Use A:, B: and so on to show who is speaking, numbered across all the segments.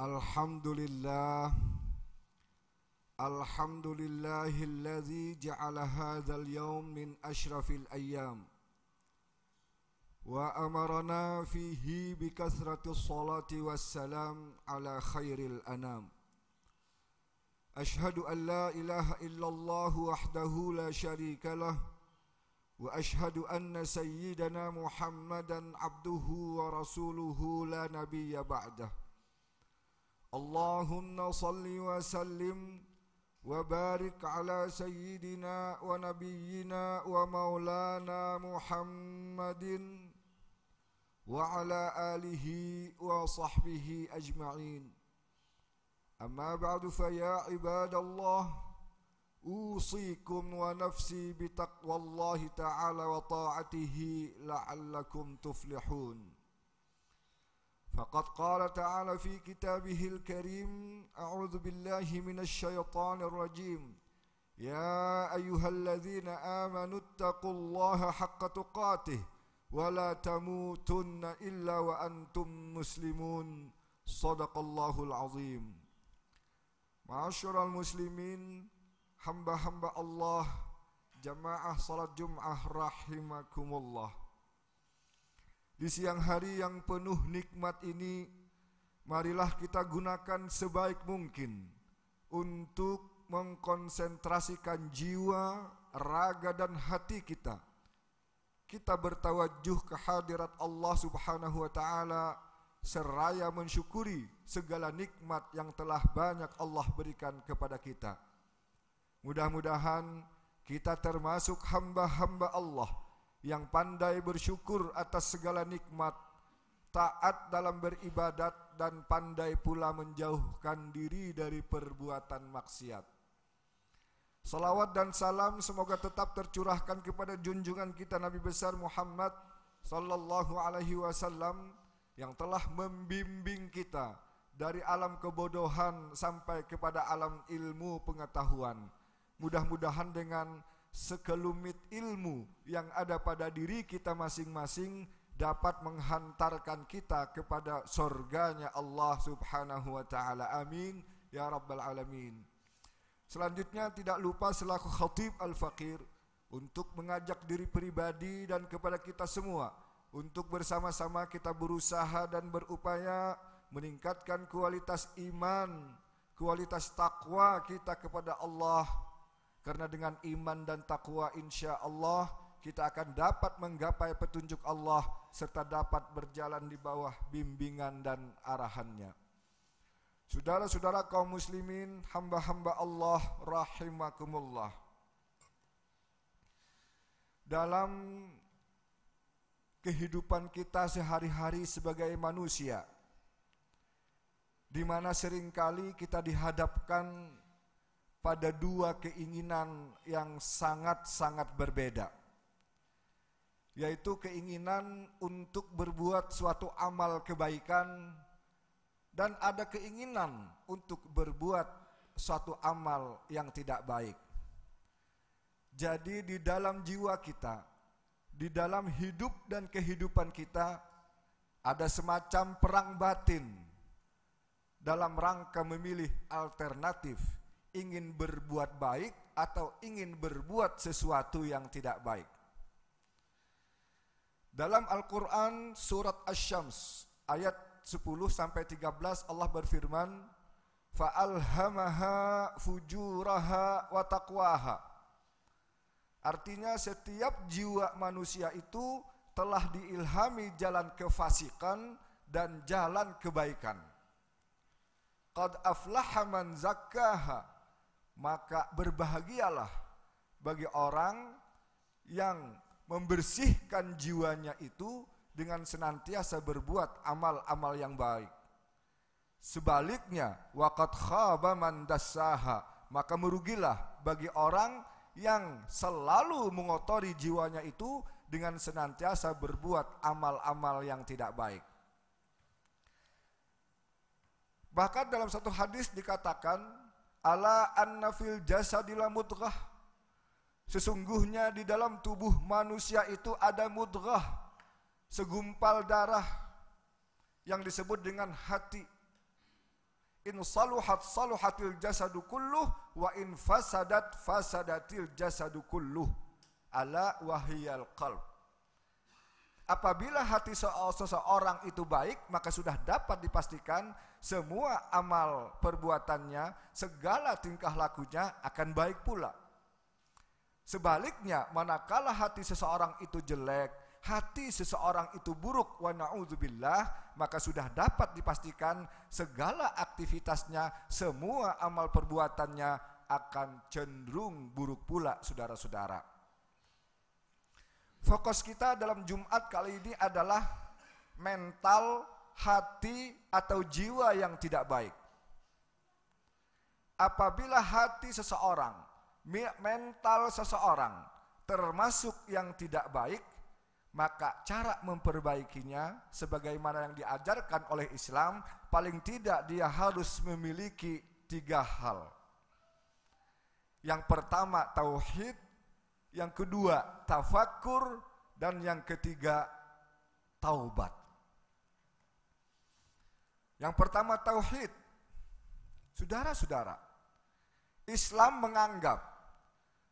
A: Alhamdulillah. Alhamdulillahilladzi ja'ala hadzal yawm min wa amarana fihi bikasratis salati wassalam ala khairil anam. اللهم صل وسلم وبارك على سيدنا ونبينا ومولانا محمد وعلى آله وصحبه أجمعين. أما بعد فيا عباد الله أوصيكم ونفسي بتقوى الله تعالى وطاعته لعلكم تفلحون. فقد قال تعالى في كتابه الكريم أعوذ بالله من الشيطان الرجيم. يا أيها الذين آمنوا اتقوا الله حق تقاته ولا تموتن إلا وأنتم مسلمون. صدق الله العظيم. معاشر المسلمين hamba-hamba Allah jamaah salat Jum'ah rahimakumullah Di siang hari yang penuh nikmat ini Marilah kita gunakan sebaik mungkin Untuk mengkonsentrasikan jiwa, raga dan hati kita. Kita bertawajuh ke hadirat Allah subhanahu wa ta'ala Seraya mensyukuri segala nikmat yang telah banyak Allah berikan kepada kita. Mudah-mudahan kita termasuk hamba-hamba Allah yang pandai bersyukur atas segala nikmat, taat dalam beribadat dan pandai pula menjauhkan diri dari perbuatan maksiat. Salawat dan salam semoga tetap tercurahkan kepada junjungan kita Nabi besar Muhammad sallallahu alaihi wasallam yang telah membimbing kita dari alam kebodohan sampai kepada alam ilmu pengetahuan. Mudah-mudahan dengan sekelumit ilmu yang ada pada diri kita masing-masing dapat menghantarkan kita kepada surganya Allah subhanahu wa ta'ala. Amin. Ya rabbal alamin. Selanjutnya tidak lupa selaku khatib al-faqir untuk mengajak diri pribadi dan kepada kita semua untuk bersama-sama kita berusaha dan berupaya meningkatkan kualitas iman kualitas takwa kita kepada Allah Karena dengan iman dan takwa insya Allah kita akan dapat menggapai petunjuk Allah serta dapat berjalan di bawah bimbingan dan arahannya. Saudara-saudara kaum muslimin, hamba-hamba Allah rahimakumullah. Dalam kehidupan kita sehari-hari sebagai manusia, di mana sering kali kita dihadapkan pada dua keinginan yang sangat-sangat berbeda yaitu keinginan untuk berbuat suatu amal kebaikan dan ada keinginan untuk berbuat suatu amal yang tidak baik. Jadi di dalam jiwa kita, di dalam hidup dan kehidupan kita ada semacam perang batin dalam rangka memilih alternatif ingin berbuat baik atau ingin berbuat sesuatu yang tidak baik. Dalam Al-Qur'an surat Asy-Syams ayat 10 sampai 13 Allah berfirman, "Fa'alhamaha fujuraha wa taqwaha." Artinya setiap jiwa manusia itu telah diilhami jalan kefasikan dan jalan kebaikan. Qad aflaha man zakkaha maka berbahagialah bagi orang yang membersihkan jiwanya itu dengan senantiasa berbuat amal-amal yang baik. Sebaliknya, waqad khaba man maka merugilah bagi orang yang selalu mengotori jiwanya itu dengan senantiasa berbuat amal-amal yang tidak baik. Bahkan dalam satu hadis dikatakan Ala anna fil jasadila mudghah. Sesungguhnya di dalam tubuh manusia itu ada mudghah. Segumpal darah yang disebut dengan hati. In saluhat saluhatil jasadu kulluh wa in fasadat fasadatil jasadu kulluh. Ala wahiyal qalb. Apabila hati seseorang itu baik, maka sudah dapat dipastikan semua amal perbuatannya, segala tingkah lakunya akan baik pula. Sebaliknya, manakala hati seseorang itu jelek, hati seseorang itu buruk wa naudzubillah, maka sudah dapat dipastikan segala aktivitasnya, semua amal perbuatannya akan cenderung buruk pula, saudara-saudara. Fokus kita dalam Jumat kali ini adalah mental, hati, atau jiwa yang tidak baik. Apabila hati seseorang, mental seseorang termasuk yang tidak baik, maka cara memperbaikinya sebagaimana yang diajarkan oleh Islam, paling tidak dia harus memiliki tiga hal. Yang pertama tauhid, yang kedua tafakur, dan yang ketiga taubat. Yang pertama tauhid. Saudara-saudara, Islam menganggap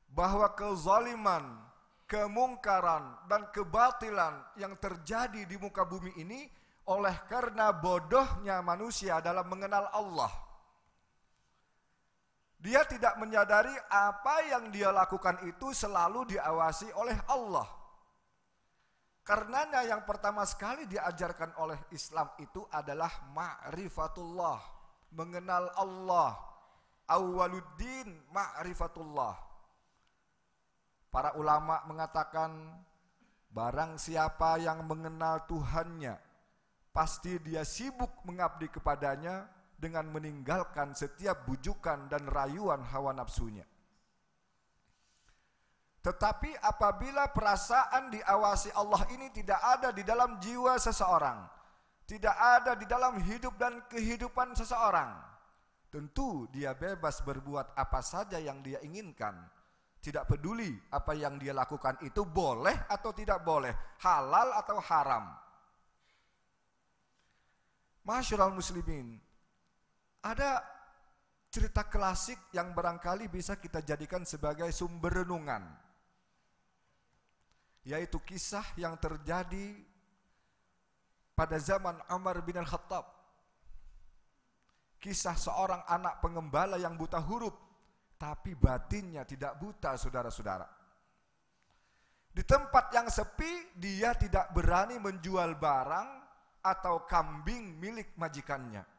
A: bahwa kezaliman, kemungkaran dan kebatilan yang terjadi di muka bumi ini oleh karena bodohnya manusia dalam mengenal Allah dia tidak menyadari apa yang dia lakukan itu selalu diawasi oleh Allah. Karenanya yang pertama sekali diajarkan oleh Islam itu adalah ma'rifatullah, mengenal Allah. Awaluddin ma'rifatullah. Para ulama mengatakan barang siapa yang mengenal Tuhannya, pasti dia sibuk mengabdi kepadanya dengan meninggalkan setiap bujukan dan rayuan hawa nafsunya. Tetapi apabila perasaan diawasi Allah ini tidak ada di dalam jiwa seseorang, tidak ada di dalam hidup dan kehidupan seseorang, tentu dia bebas berbuat apa saja yang dia inginkan. Tidak peduli apa yang dia lakukan itu boleh atau tidak boleh, halal atau haram. Masyurul muslimin, ada cerita klasik yang barangkali bisa kita jadikan sebagai sumber renungan. Yaitu kisah yang terjadi pada zaman Umar bin Al-Khattab. Kisah seorang anak pengembala yang buta huruf, tapi batinnya tidak buta, saudara-saudara. Di tempat yang sepi, dia tidak berani menjual barang atau kambing milik majikannya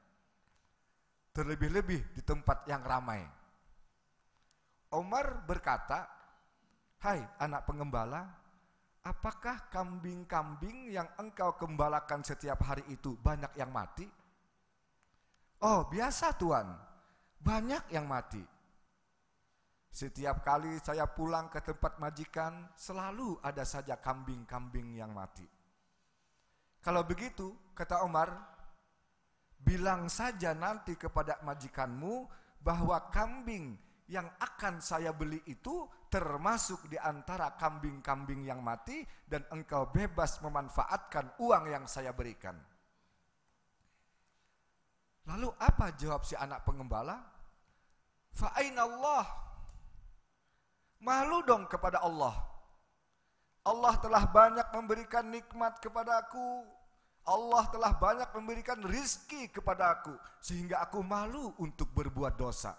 A: terlebih-lebih di tempat yang ramai. Omar berkata, "Hai anak pengembala, apakah kambing-kambing yang engkau gembalakan setiap hari itu banyak yang mati?" "Oh, biasa, Tuan. Banyak yang mati." Setiap kali saya pulang ke tempat majikan, selalu ada saja kambing-kambing yang mati. Kalau begitu, kata Omar, bilang saja nanti kepada majikanmu bahwa kambing yang akan saya beli itu termasuk di antara kambing-kambing yang mati dan engkau bebas memanfaatkan uang yang saya berikan. Lalu apa jawab si anak pengembala? Fa'ain Allah. Malu dong kepada Allah. Allah telah banyak memberikan nikmat kepadaku, Allah telah banyak memberikan rizki kepada aku sehingga aku malu untuk berbuat dosa.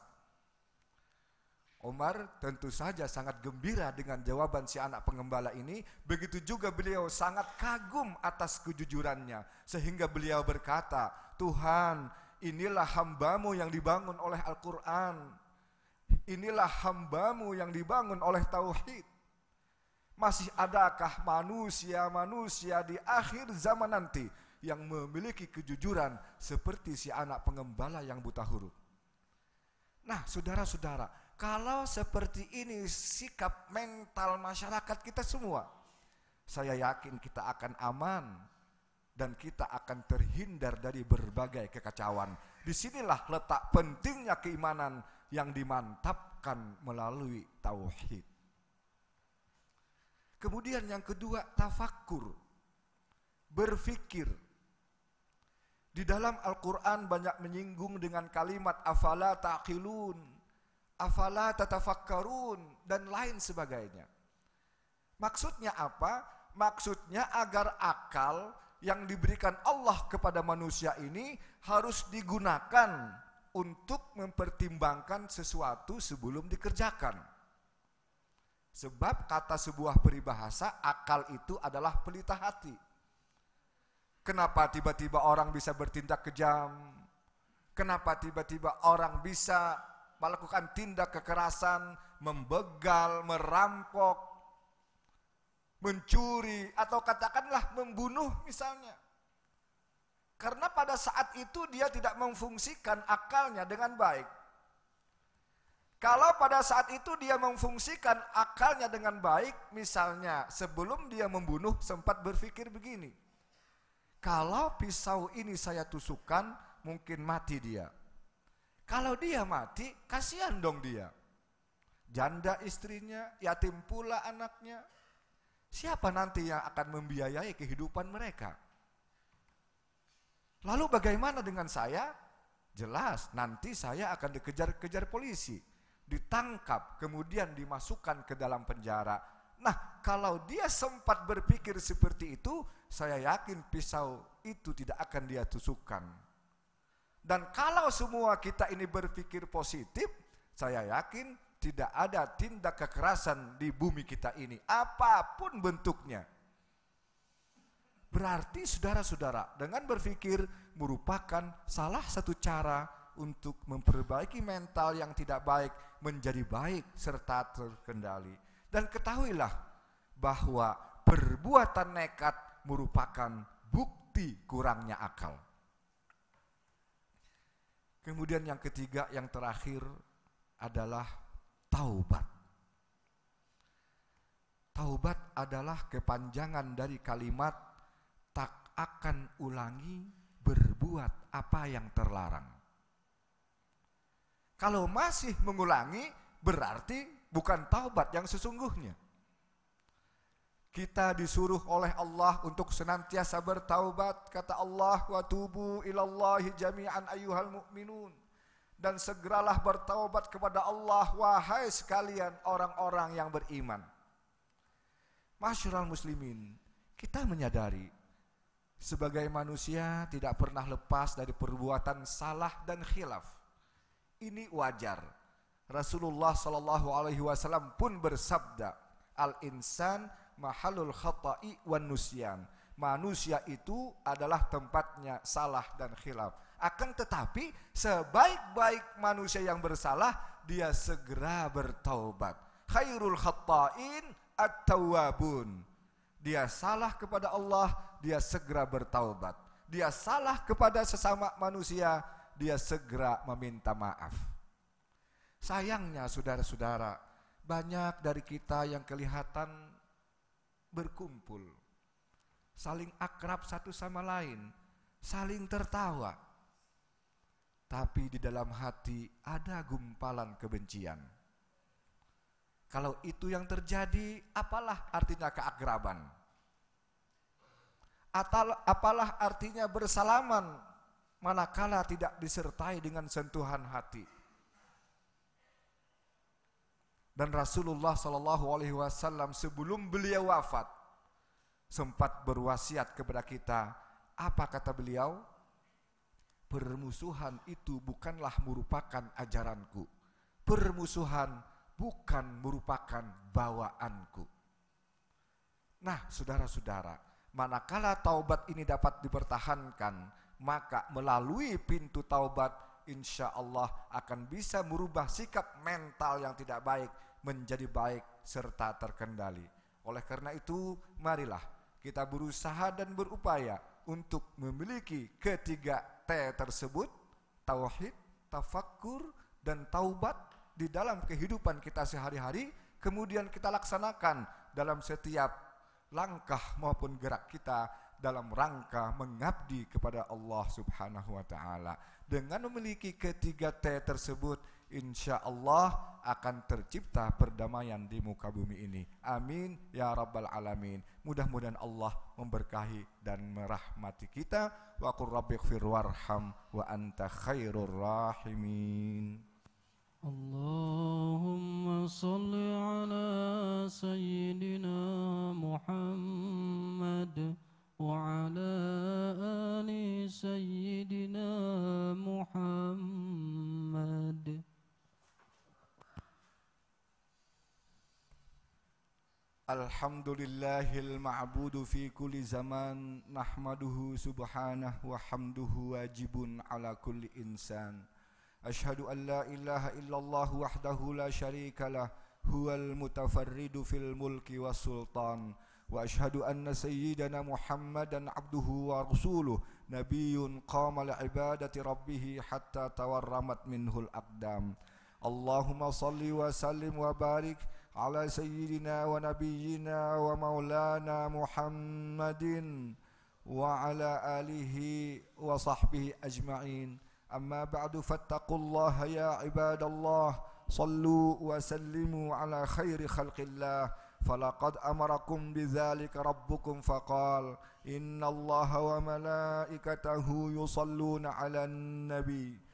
A: Omar tentu saja sangat gembira dengan jawaban si anak pengembala ini. Begitu juga beliau sangat kagum atas kejujurannya. Sehingga beliau berkata, Tuhan inilah hambamu yang dibangun oleh Al-Quran. Inilah hambamu yang dibangun oleh Tauhid. Masih adakah manusia-manusia di akhir zaman nanti yang memiliki kejujuran seperti si anak pengembala yang buta huruf? Nah, saudara-saudara, kalau seperti ini sikap mental masyarakat kita semua, saya yakin kita akan aman dan kita akan terhindar dari berbagai kekacauan. Di sinilah letak pentingnya keimanan yang dimantapkan melalui tauhid. Kemudian yang kedua tafakur. Berfikir. Di Di dalam Al-Quran banyak menyinggung dengan kalimat afala ta'qilun, afala tatafakkarun, dan lain sebagainya. Maksudnya apa? Maksudnya agar akal yang diberikan Allah kepada manusia ini harus digunakan untuk mempertimbangkan sesuatu sebelum dikerjakan. Sebab kata sebuah peribahasa, akal itu adalah pelita hati. Kenapa tiba-tiba orang bisa bertindak kejam? Kenapa tiba-tiba orang bisa melakukan tindak kekerasan, membegal, merampok, mencuri, atau katakanlah membunuh misalnya? Karena pada saat itu dia tidak memfungsikan akalnya dengan baik. Kalau pada saat itu dia memfungsikan akalnya dengan baik, misalnya sebelum dia membunuh sempat berpikir begini, kalau pisau ini saya tusukkan, mungkin mati dia. Kalau dia mati, kasihan dong dia. Janda istrinya, yatim pula anaknya. Siapa nanti yang akan membiayai kehidupan mereka? Lalu bagaimana dengan saya? Jelas, nanti saya akan dikejar-kejar polisi. Ditangkap, kemudian dimasukkan ke dalam penjara Nah, kalau dia sempat berpikir seperti itu, saya yakin pisau itu tidak akan dia tusukkan. Dan kalau semua kita ini berpikir positif, saya yakin tidak ada tindak kekerasan di bumi kita ini, apa pun bentuknya. Berarti saudara-saudara, dengan berpikir merupakan salah satu cara untuk memperbaiki mental yang tidak baik menjadi baik serta terkendali. Dan ketahuilah bahwa perbuatan nekat merupakan bukti kurangnya akal. Kemudian yang ketiga, yang terakhir adalah taubat. Taubat adalah kepanjangan dari kalimat tak akan ulangi berbuat apa yang terlarang. Kalau masih mengulangi berarti bukan taubat yang sesungguhnya. Kita disuruh oleh Allah untuk senantiasa bertaubat, kata Allah, wa tubu ilallahi jami'an ayyuhal mu'minun. Dan segeralah bertaubat kepada Allah, wahai sekalian orang-orang yang beriman. Masyurul muslimin, kita menyadari sebagai manusia tidak pernah lepas dari perbuatan salah dan khilaf. Ini wajar Rasulullah Shallallahu Alaihi Wasallam pun bersabda, al insan mahalul khata'i wan nusyan. Manusia itu adalah tempatnya salah dan khilaf. Akan tetapi sebaik-baik manusia yang bersalah dia segera bertaubat. Khairul khata'in at-tawwabun. Dia salah kepada Allah, dia segera bertaubat. Dia salah kepada sesama manusia, dia segera meminta maaf. Sayangnya saudara-saudara, banyak dari kita yang kelihatan berkumpul, saling akrab satu sama lain, saling tertawa. Tapi di dalam hati ada gumpalan kebencian. Kalau itu yang terjadi, apalah artinya keakraban? Atau apalah artinya bersalaman manakala tidak disertai dengan sentuhan hati? Dan Rasulullah Shallallahu Alaihi Wasallam sebelum beliau wafat sempat berwasiat kepada kita. Apa kata beliau? Permusuhan itu bukanlah merupakan ajaranku. Permusuhan bukan merupakan bawaanku. Nah, saudara-saudara, manakala taubat ini dapat dipertahankan, maka melalui pintu taubat insya Allah akan bisa merubah sikap mental yang tidak baik menjadi baik serta terkendali. Oleh karena itu, marilah kita berusaha dan berupaya untuk memiliki ketiga T tersebut, tauhid, tafakkur, dan taubat di dalam kehidupan kita sehari-hari, kemudian kita laksanakan dalam setiap langkah maupun gerak kita dalam rangka mengabdi kepada Allah Subhanahu wa taala. Dengan memiliki ketiga T tersebut, insya Allah akan tercipta perdamaian di muka bumi ini. Amin ya rabbal alamin. Mudah-mudahan Allah memberkahi dan merahmati kita. Wa qur rabbighfir warham wa anta khairur rahimin. الحمد لله المعبود في كل زمان نحمده سبحانه وحمده واجب على كل إنسان. أشهد أن لا إله إلا الله وحده لا شريك له هو المتفرد في الملك والسلطان. وأشهد أن سيدنا محمدا عبده ورسوله نبي قام لعبادة ربه حتى تورمت منه الأقدام. اللهم صل وسلم وبارك على سيدنا ونبينا ومولانا محمد وعلى آله وصحبه أجمعين. أما بعد فاتقوا الله يا عباد الله. صلوا وسلموا على خير خلق الله. فلقد أمركم بذلك ربكم فقال إن الله وملائكته يصلون على النبي.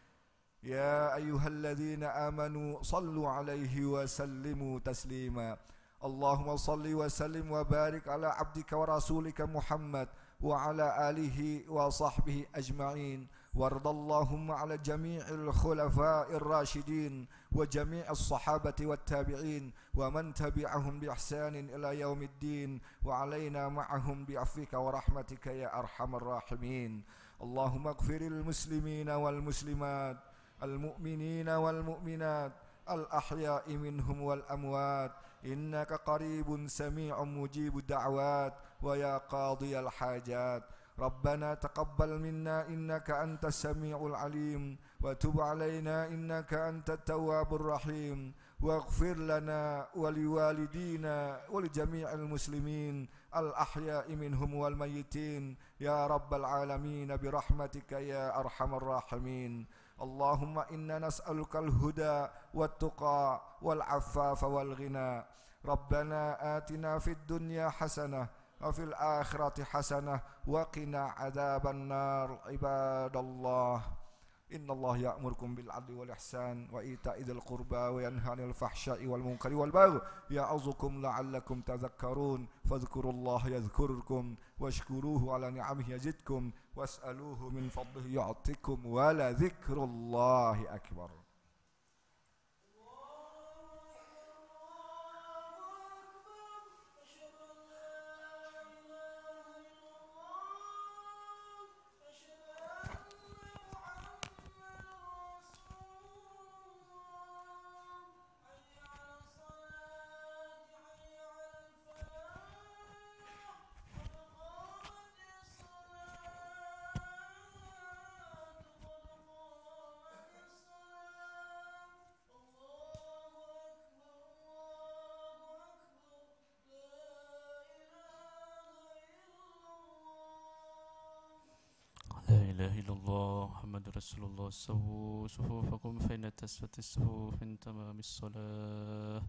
A: يا أيها الذين آمنوا صلوا عليه وسلموا تسليما. اللهم صل وسلم وبارك على عبدك ورسولك محمد وعلى آله وصحبه أجمعين. وارض اللهم على جميع الخلفاء الراشدين وجميع الصحابة والتابعين ومن تبعهم بإحسان إلى يوم الدين. وعلينا معهم بعفوك ورحمتك يا أرحم الراحمين. اللهم اغفر المسلمين والمسلمات. المؤمنين والمؤمنات الأحياء منهم والأموات. إنك قريب سميع مجيب الدعوات ويا قاضي الحاجات. ربنا تقبل منا إنك أنت السميع العليم وتب علينا إنك أنت التواب الرحيم. واغفر لنا ولوالدينا ولجميع المسلمين الأحياء منهم والميتين. يا رب العالمين برحمتك يا أرحم الراحمين. اللهم إنا نسألك الهدى والتقى والعفاف والغنى ربنا آتنا في الدنيا حسنة وفي الآخرة حسنة وقنا عذاب النار عباد الله إن الله يأمركم بالعدل والإحسان وإيتاء ذي القربى وينهى عن الفحشاء والمنكر والبغي يعظكم لعلكم تذكرون فاذكروا الله يذكركم واشكروه على نعمه يزدكم واسألوه من فضله يعطكم ولذكر الله أكبر
B: إله إلا الله محمد رسول الله. سووا صفوفكم فإن تسوة الصفوف من تمام الصلاة.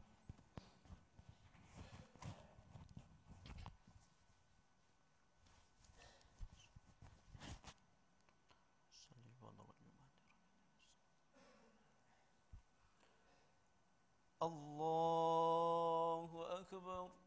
C: الله أكبر.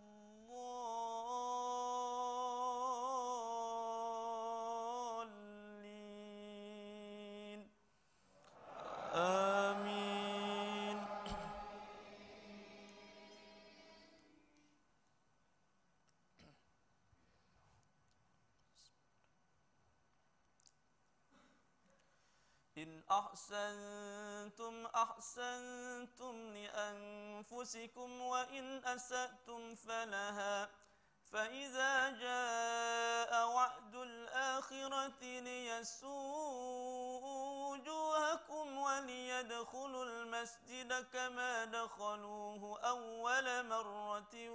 C: أحسنتم أحسنتم لأنفسكم وإن أسأتم فلها. فإذا جاء وعد الآخرة ليسوءوا وجوهكم وليدخلوا المسجد كما دخلوه أول مرة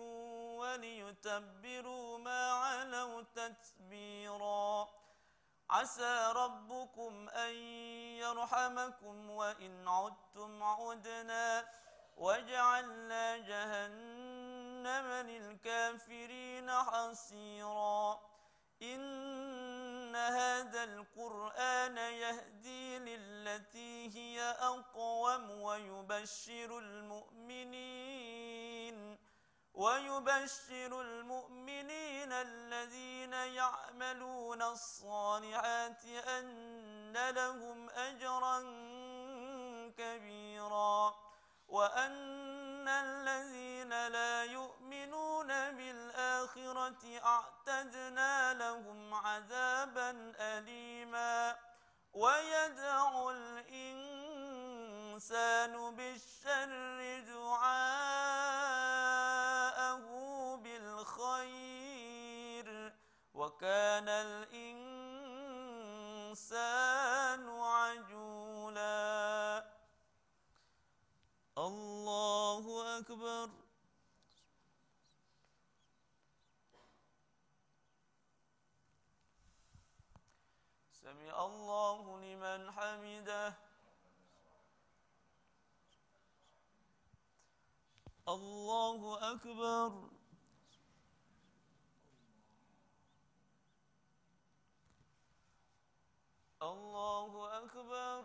C: وليتبروا ما علوا تتبيراً. عسى ربكم أن يرحمكم وإن عدتم عدنا وجعلنا جهنم للكافرين حصيرا. إن هذا القرآن يهدي للتي هي أقوم ويبشر المؤمنين ويبشر المؤمنين الذين يعملون الصالحات أن لهم أجرا كبيرا وأن الذين لا يؤمنون بالآخرة أعتدنا لهم عذابا أليما ويدعو الإنسان بالشر دعاءه وكان الإنسان عجولا. الله أكبر. سمع الله لمن حمده. الله أكبر الله أكبر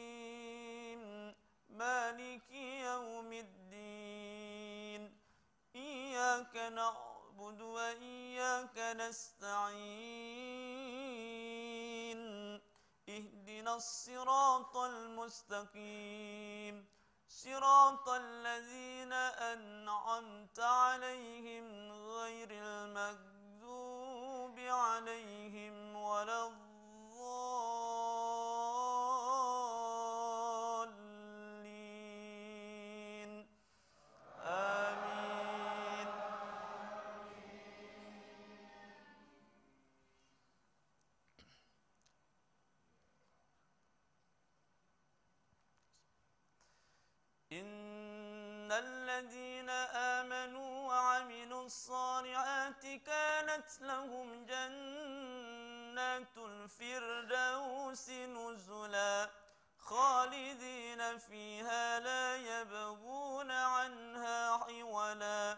C: مالك يوم الدين. إياك نعبد وإياك نستعين. اهدنا الصراط المستقيم. صراط الذين أنعمت عليهم غير المغضوب عليهم ولا الضالين. إن الذين آمنوا وعملوا الصالحات كانت لهم جنات الفردوس نزلا خالدين فيها لا يبغون عنها حولا